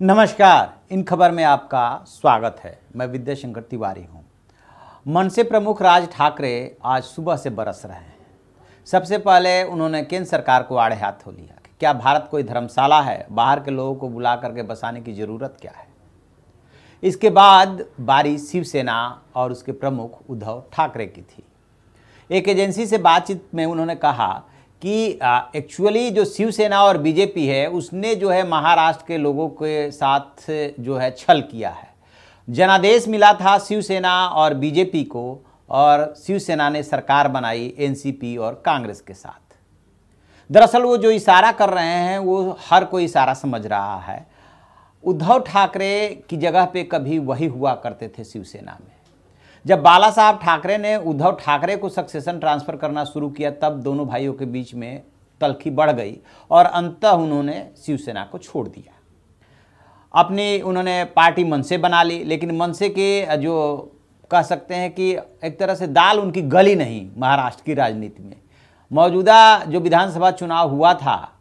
नमस्कार। इन खबर में आपका स्वागत है। मैं विद्याशंकर तिवारी हूँ। मनसे प्रमुख राज ठाकरे आज सुबह से बरस रहे हैं। सबसे पहले उन्होंने केंद्र सरकार को आड़े हाथ हो लिया कि क्या भारत कोई धर्मशाला है? बाहर के लोगों को बुला करके बसाने की ज़रूरत क्या है? इसके बाद बारी शिवसेना और उसके प्रमुख उद्धव ठाकरे की थी। एक एजेंसी से बातचीत में उन्होंने कहा कि एक्चुअली जो शिवसेना और बीजेपी है, उसने जो है महाराष्ट्र के लोगों के साथ जो है छल किया है। जनादेश मिला था शिवसेना और बीजेपी को और शिवसेना ने सरकार बनाई एनसीपी और कांग्रेस के साथ। दरअसल वो जो इशारा कर रहे हैं, वो हर कोई इशारा समझ रहा है। उद्धव ठाकरे की जगह पे कभी वही हुआ करते थे शिवसेना में। जब बाला साहब ठाकरे ने, उद्धव ठाकरे को सक्सेशन ट्रांसफ़र करना शुरू किया, तब दोनों भाइयों के बीच में तलखी बढ़ गई और अंततः उन्होंने शिवसेना को छोड़ दिया। अपनी उन्होंने पार्टी मनसे बना ली, लेकिन मनसे के, जो कह सकते हैं कि एक तरह से दाल उनकी गली नहीं महाराष्ट्र की राजनीति में। मौजूदा जो विधानसभा चुनाव हुआ था,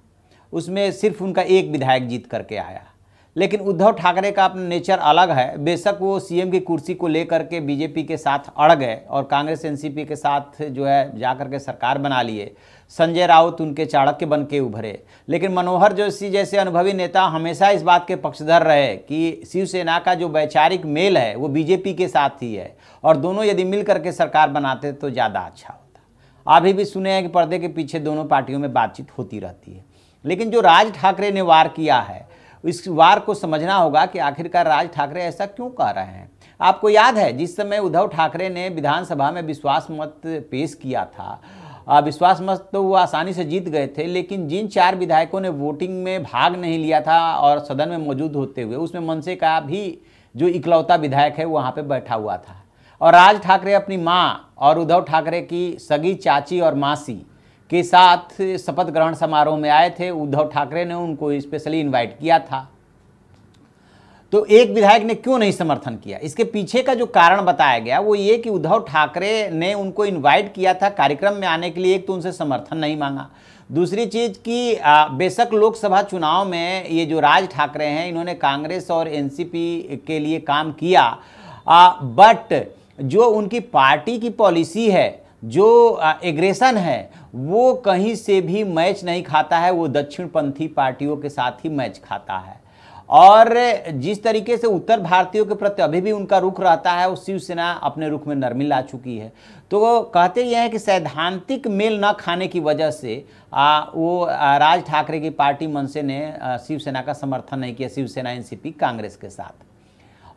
उसमें सिर्फ़ उनका एक विधायक जीत करके आया। लेकिन उद्धव ठाकरे का अपना नेचर अलग है। बेशक वो सीएम की कुर्सी को लेकर के बीजेपी के साथ अड़ गए और कांग्रेस एनसीपी के साथ जो है जाकर के सरकार बना लिए संजय राउत उनके चाणक्य बन के उभरे। लेकिन मनोहर जोशी जैसे अनुभवी नेता हमेशा इस बात के पक्षधर रहे कि शिवसेना का जो वैचारिक मेल है, वो बीजेपी के साथ ही है और दोनों यदि मिल करके सरकार बनाते तो ज़्यादा अच्छा होता। अभी भी सुने हैं कि पर्दे के पीछे दोनों पार्टियों में बातचीत होती रहती है। लेकिन जो राज ठाकरे ने वार किया है इस वार को समझना होगा कि आखिरकार राज ठाकरे ऐसा क्यों कह रहे हैं। आपको याद है, जिस समय उद्धव ठाकरे ने विधानसभा में विश्वास मत पेश किया था विश्वास मत तो वो आसानी से जीत गए थे, लेकिन जिन चार विधायकों ने वोटिंग में भाग नहीं लिया था और सदन में मौजूद होते हुए, उसमें मनसे का भी जो इकलौता विधायक है वहाँ पर बैठा हुआ था। और राज ठाकरे अपनी माँ और उद्धव ठाकरे की सगी चाची और मासी के साथ शपथ ग्रहण समारोह में आए थे उद्धव ठाकरे ने उनको स्पेशली इनवाइट किया था। तो एक विधायक ने क्यों नहीं समर्थन किया? इसके पीछे का जो कारण बताया गया वो ये कि उद्धव ठाकरे ने उनको इनवाइट किया था कार्यक्रम में आने के लिए एक तो उनसे समर्थन नहीं मांगा। दूसरी चीज़ कि बेशक लोकसभा चुनाव में ये जो राज ठाकरे हैं इन्होंने कांग्रेस और एनसीपी के लिए काम किया आ, बट जो उनकी पार्टी की पॉलिसी है जो एग्रेशन है वो कहीं से भी मैच नहीं खाता है वो दक्षिणपंथी पार्टियों के साथ ही मैच खाता है। और जिस तरीके से उत्तर भारतीयों के प्रति अभी भी उनका रुख रहता है वो शिवसेना अपने रुख में नरमी ला चुकी है। तो कहते ये हैं कि सैद्धांतिक मेल न खाने की वजह से आ, वो आ, राज ठाकरे की पार्टी मनसे ने शिवसेना का समर्थन नहीं किया शिवसेना एनसीपी कांग्रेस के साथ।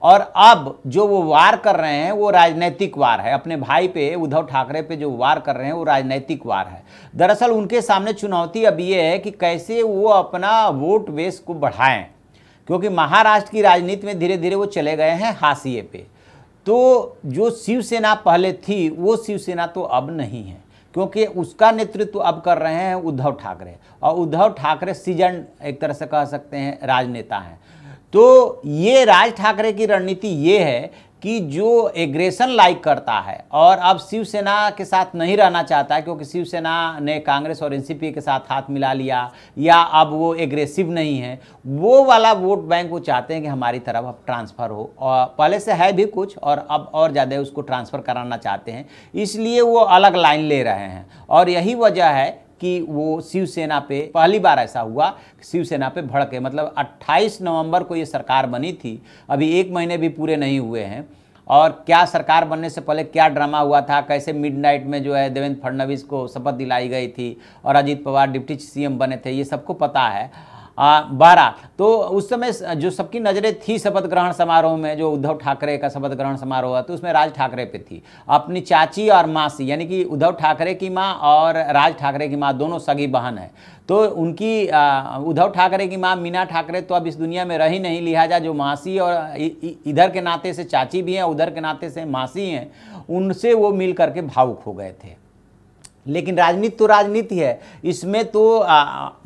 और अब जो वो वार कर रहे हैं, वो राजनैतिक वार है। अपने भाई पे, उद्धव ठाकरे पे जो वार कर रहे हैं, वो राजनैतिक वार है। दरअसल उनके सामने चुनौती अब ये है कि कैसे वो अपना वोट बेस को बढ़ाएँ, क्योंकि महाराष्ट्र की राजनीति में धीरे धीरे वो चले गए हैं हाशिए पे। तो जो शिवसेना पहले थी, वो शिवसेना तो अब नहीं है, क्योंकि उसका नेतृत्व अब कर रहे हैं उद्धव ठाकरे। और उद्धव ठाकरे सीज़न एक तरह से कह सकते हैं राजनेता हैं। तो ये राज ठाकरे की रणनीति ये है कि जो एग्रेशन लाइक करता है, और अब शिवसेना के साथ नहीं रहना चाहता है, क्योंकि शिवसेना ने कांग्रेस और एनसीपी के साथ हाथ मिला लिया, या अब वो एग्रेसिव नहीं है, वो वाला वोट बैंक वो चाहते हैं कि हमारी तरफ़ अब ट्रांसफ़र हो। और पहले से है भी कुछ, और अब और ज़्यादा उसको ट्रांसफ़र कराना चाहते हैं, इसलिए वो अलग लाइन ले रहे हैं। और यही वजह है कि वो शिवसेना पे पहली बार ऐसा हुआ, शिवसेना पे भड़के मतलब 28 नवंबर को ये सरकार बनी थी, अभी एक महीने भी पूरे नहीं हुए हैं। और क्या सरकार बनने से पहले क्या ड्रामा हुआ था, कैसे मिडनाइट में जो है देवेंद्र फडणवीस को शपथ दिलाई गई थी और अजीत पवार डिप्टी सीएम बने थे, ये सबको पता है। बारह तो उस समय जो सबकी नज़रें थी शपथ ग्रहण समारोह में, जो उद्धव ठाकरे का शपथ ग्रहण समारोह हुआ तो उसमें राज ठाकरे पे थी। अपनी चाची और मासी, यानी कि उद्धव ठाकरे की माँ और राज ठाकरे की माँ दोनों सगी बहन है। तो उनकी उद्धव ठाकरे की माँ मीना ठाकरे तो अब इस दुनिया में रही नहीं, लिहाजा जो मासी और इधर के नाते से चाची भी हैं, उधर के नाते से मासी हैं, उनसे वो मिल करके भावुक हो गए थे। लेकिन राजनीति तो राजनीति है। इसमें तो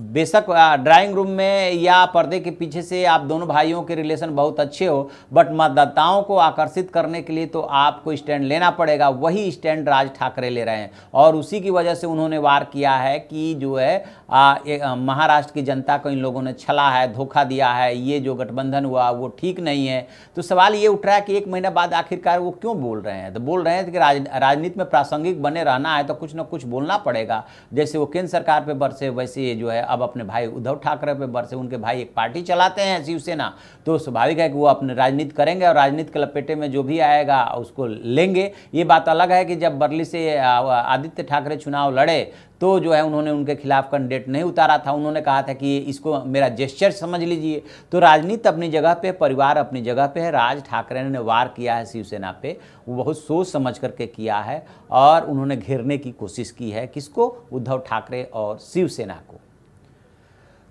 बेशक ड्राइंग रूम में या पर्दे के पीछे से आप दोनों भाइयों के रिलेशन बहुत अच्छे हो बट मतदाताओं को आकर्षित करने के लिए तो आपको स्टैंड लेना पड़ेगा। वही स्टैंड राज ठाकरे ले रहे हैं। और उसी की वजह से उन्होंने वार किया है कि जो है महाराष्ट्र की जनता को इन लोगों ने छला है, धोखा दिया है, ये जो गठबंधन हुआ वो ठीक नहीं है। तो सवाल ये उठ रहा है कि एक महीना बाद आखिरकार वो क्यों बोल रहे हैं? तो बोल रहे हैं कि राजनीति में प्रासंगिक बने रहना है तो कुछ ना कुछ बोलना पड़ेगा। जैसे वो केंद्र सरकार पे बरसे, वैसे जो है, अब अपने भाई उद्धव ठाकरे पे बरसे, उनके भाई एक पार्टी चलाते हैं शिवसेना तो स्वाभाविक है कि वो अपने राजनीति करेंगे और राजनीति के लपेटे में जो भी आएगा, उसको लेंगे। ये बात अलग है कि जब बरली से आदित्य ठाकरे चुनाव लड़े तो जो है उन्होंने उनके खिलाफ कैंडिडेट नहीं उतारा था। उन्होंने कहा था कि इसको मेरा जेस्चर समझ लीजिए। तो राजनीति अपनी जगह पे, परिवार अपनी जगह पे है। राज ठाकरे ने वार किया है शिवसेना पे। वो बहुत सोच समझ करके किया है और उन्होंने घेरने की कोशिश की है किसको? उद्धव ठाकरे और शिवसेना को।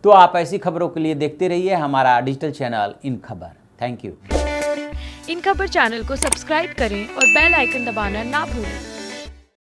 तो आप ऐसी खबरों के लिए देखते रहिए हमारा डिजिटल चैनल इन खबर। थैंक यू इन खबर चैनल को सब्सक्राइब करें और बेल आइकन दबाना ना भूलें।